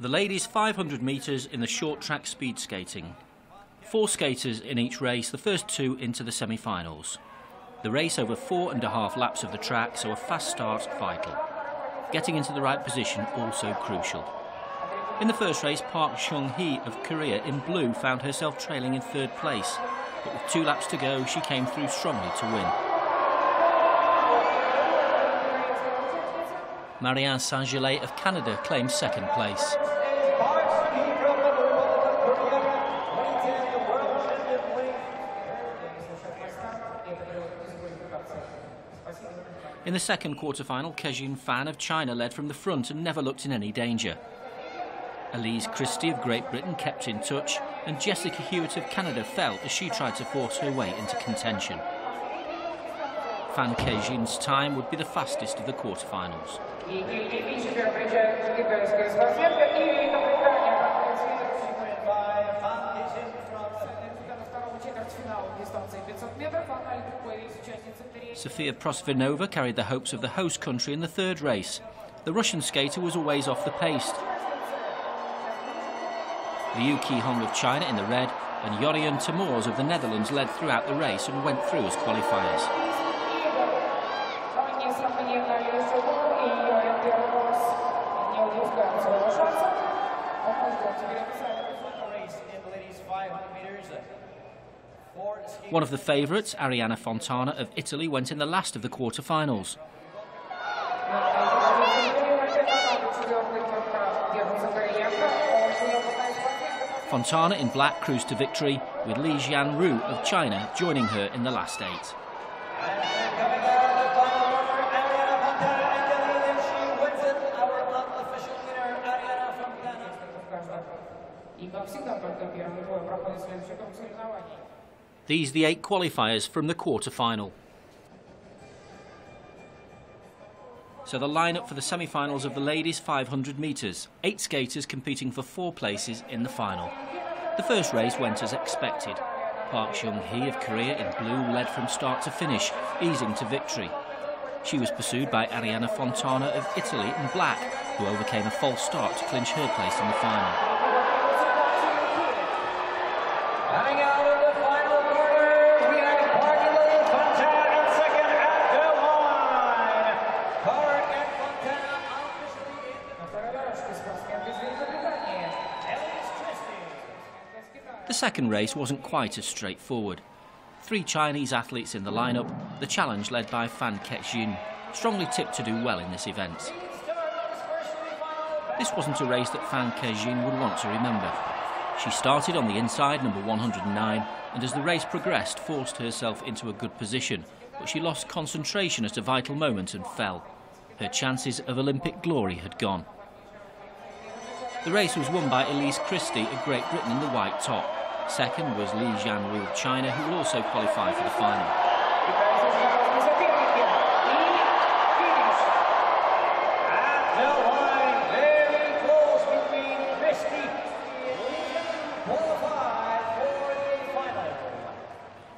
The ladies 500 metres in the short track speed skating. Four skaters in each race, the first two into the semi finals. The race over four and a half laps of the track, so a fast start vital. Getting into the right position also crucial. In the first race, Park Seung-Hi of Korea in blue found herself trailing in third place, but with two laps to go, she came through strongly to win. Marianne Saint-Gelais of Canada claimed second place. In the second quarter-final, Kexin Fan of China led from the front and never looked in any danger. Elise Christie of Great Britain kept in touch, and Jessica Hewitt of Canada fell as she tried to force her way into contention. Fan Kexin's time would be the fastest of the quarterfinals. Sofia Prosvirnova carried the hopes of the host country in the third race. The Russian skater was always off the pace. Liu Qiuhong of China in the red and Jorien ter Mors of the Netherlands led throughout the race and went through as qualifiers. One of the favourites, Arianna Fontana of Italy, went in the last of the quarter-finals. Fontana in black cruised to victory, with Li Jianrou of China joining her in the last eight. These the eight qualifiers from the quarter-final. So the lineup for the semi-finals of the ladies 500 metres. Eight skaters competing for four places in the final. The first race went as expected. Park Seung-Hi of Korea in blue led from start to finish, easing to victory. She was pursued by Arianna Fontana of Italy in black, who overcame a false start to clinch her place in the final. The second race wasn't quite as straightforward. Three Chinese athletes in the lineup, the challenge led by Fan Kexin, strongly tipped to do well in this event. This wasn't a race that Fan Kexin would want to remember. She started on the inside, number 109, and as the race progressed, forced herself into a good position, but she lost concentration at a vital moment and fell. Her chances of Olympic glory had gone. The race was won by Elise Christie of Great Britain in the white top. Second was Li Jianrou of China, who will also qualify for the final.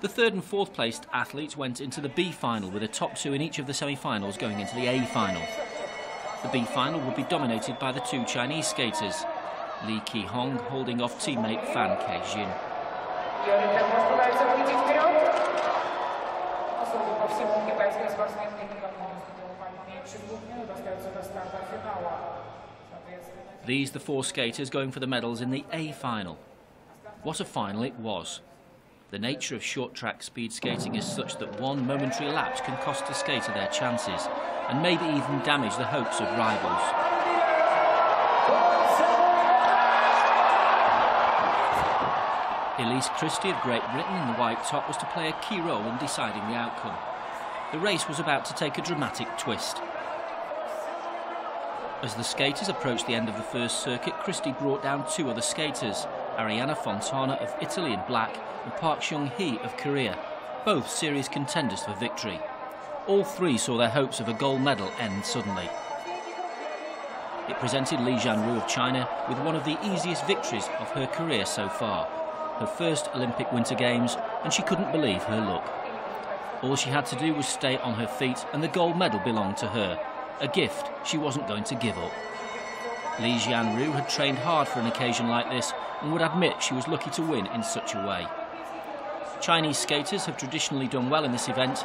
The third and fourth placed athletes went into the B final with the top two in each of the semi-finals going into the A final. The B final will be dominated by the two Chinese skaters, Li Qiuhong holding off teammate Fan Kexin. These the four skaters going for the medals in the A final. What a final it was. The nature of short track speed skating is such that one momentary lapse can cost a skater their chances and maybe even damage the hopes of rivals. Elise Christie of Great Britain in the white top was to play a key role in deciding the outcome. The race was about to take a dramatic twist. As the skaters approached the end of the first circuit, Christie brought down two other skaters, Arianna Fontana of Italy in black and Park Seung-Hi of Korea, both serious contenders for victory. All three saw their hopes of a gold medal end suddenly. It presented Li Jianrou of China with one of the easiest victories of her career so far, her first Olympic Winter Games, and she couldn't believe her luck. All she had to do was stay on her feet, and the gold medal belonged to her, a gift she wasn't going to give up. Li Jianrou had trained hard for an occasion like this and would admit she was lucky to win in such a way. Chinese skaters have traditionally done well in this event,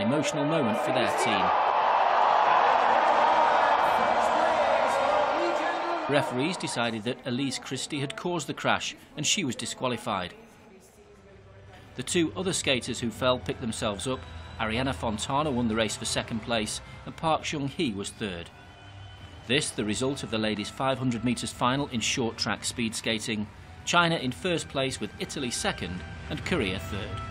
an emotional moment for their team. Referees decided that Elise Christie had caused the crash and she was disqualified. The two other skaters who fell picked themselves up. Arianna Fontana won the race for second place and Park Seung-Hi was third. This, the result of the ladies' 500 metres final in short track speed skating. China in first place with Italy second and Korea third.